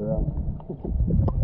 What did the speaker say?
around.